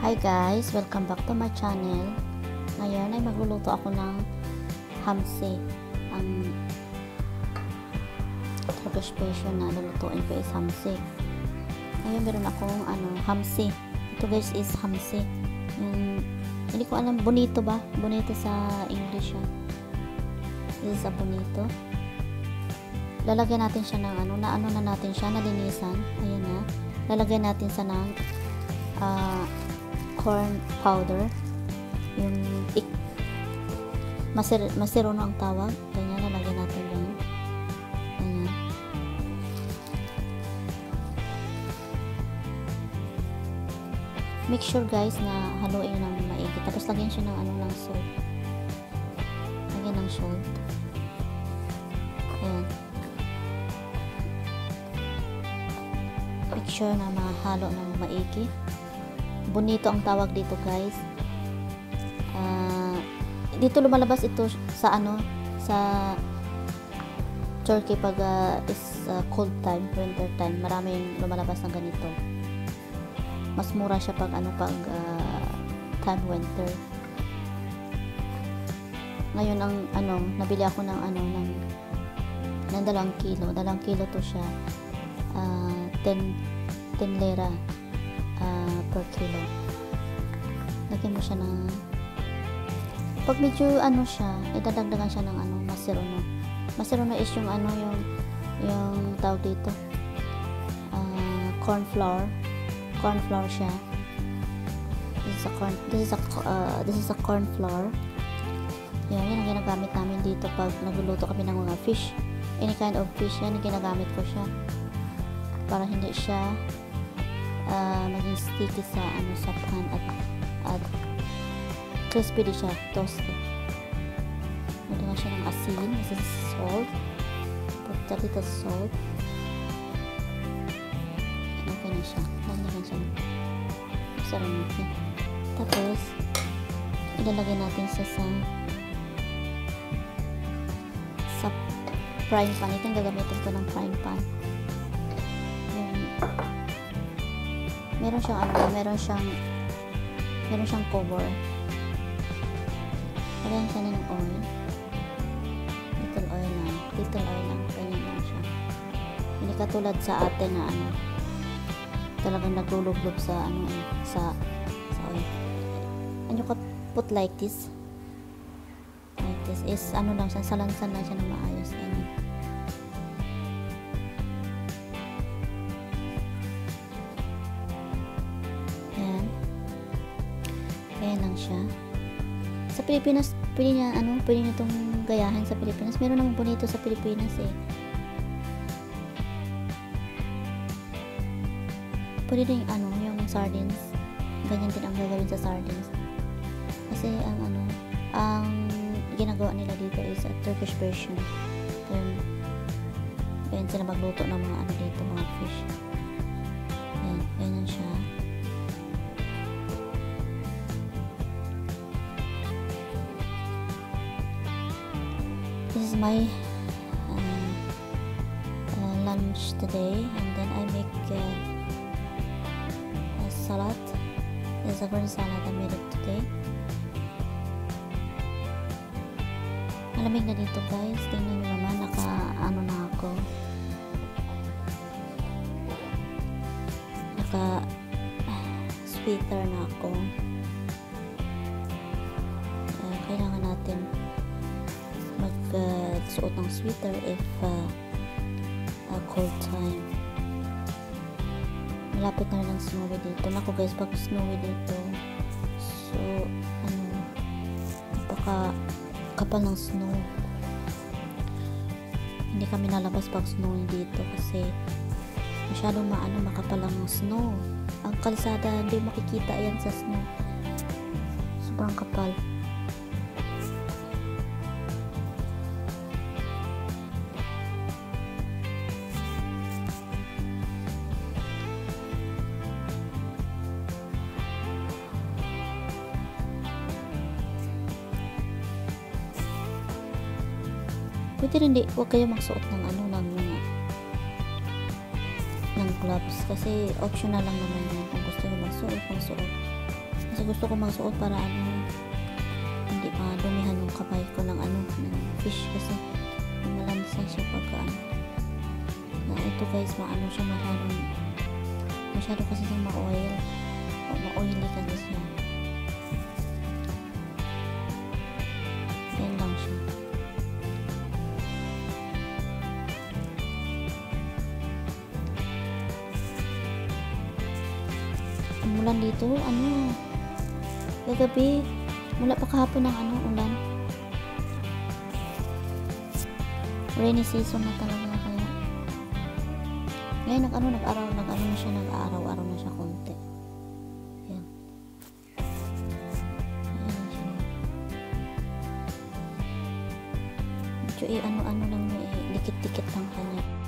Hi guys! Welcome back to my channel. Ngayon ay magluluto ako ng hamsi. Ang Turkish version na lulutuin ko is hamsi. Ngayon meron akong ano, hamsi. Ito guys is hamsi. Yung, hindi ko alam, bonito ba? Bonito sa English yan. This is a bonito. Lalagyan natin siya ng ano, na ano na natin siya, nalinisan. Ayan na. Lalagyan natin sa ng uh, corn powder. Yung ik masir masirono ang tawag. Ganyan lalagyan natin yan ganyan make sure guys na haluin ng maigi. Tapos lagyan siya ng ano ng salt. Lagyan ng salt. Ayan. Make sure na mahalo ng maigi bonito ang tawag dito guys. Uh, dito lumalabas ito sa ano sa Turkey pag uh, is uh, cold time winter time. Maraming lumalabas ng ganito. Mas mura siya pag ano pag uh, time winter. Ngayon ang ano nabili ako ng ano ng ng dalawang kilo. Dalawang kilo to siya. Uh, 10 10 lira uh, per kilo. Lagyan mo siya ng pag medyo ano siya, idadagdagan siya ng ano, masirono. Masirono is yung ano, yung yung tawag dito. Uh, corn flour. Corn flour siya. This is a corn this is a uh, this is a corn flour. Yan, yan ang ginagamit namin dito pag nagluluto kami ng mga fish. Any kind of fish, yan ang ginagamit ko siya. Para hindi siya uh, maging sticky sa ano sa pan at at crispy din siya toasted Lagyan siya ng asin this is salt. Put a little salt. Okay na siya. Lagyan siya. Sarap natin tapos ilalagay natin sa sa sa frying pan. Ito yung gagamitin ko ng frying pan meron siyang ano, meron siyang meron siyang cover. Lagyan siya ng oil. Little oil lang little oil lang. Ganyan lang siya. Hindi katulad sa atin na ano talagang naglulublob sa ano eh, sa sa oil. And you could put like this? Like this is ano lang siya salansan lang siya ng maayos. Ganyan siya. Sa Pilipinas, pwede niya, ano, pwede niya itong gayahan sa Pilipinas. Meron namang bonito sa Pilipinas eh. Pwede din, ano, yung sardines. Ganyan din ang gagawin sa sardines. Kasi, ang ano, ang ginagawa nila dito is a Turkish version. Then, ayan sila magluto ng mga ano dito, mga fish. Ayan, ganyan siya. Is my uh, uh, lunch today and then I make uh, a salad. This is a green salad I made it today. Malamig na dito guys. Tingnan nyo naman naka ano na ako. Naka sweater na ako magsuot ng sweater if uh, uh, cold time. Malapit na rin ang snowy dito. Nako guys pag snowy dito. So ano napaka kapal ng snow. Hindi kami nalabas pag snowy dito kasi masyadong maano makapal ang snow. Ang kalsada hindi makikita yan sa snow. Sobrang kapal pwede rin di, huwag kayo magsuot ng ano, ng mga ng gloves kasi optional lang naman yan kung gusto nyo magsuot, magsuot Kasi gusto ko magsuot para ano, hindi pa dumihan yung kamay ko ng ano, ng fish kasi malansa siya pagka ano. Na ito guys, maano siya masyadong masyado kasi siyang ma-oil. O, ma-oily kasi siya. Yan lang siya. Ang ulan dito, ano, kagabi, mula pa kahapon ng ano, ulan. Rainy season na talaga kaya. Ngayon nag ano, nag-araw, nag-ano na siya, nag-araw-araw na siya konti. Ayan. Ayan siya. Medyo eh, ano-ano lang eh, dikit-dikit lang kaya.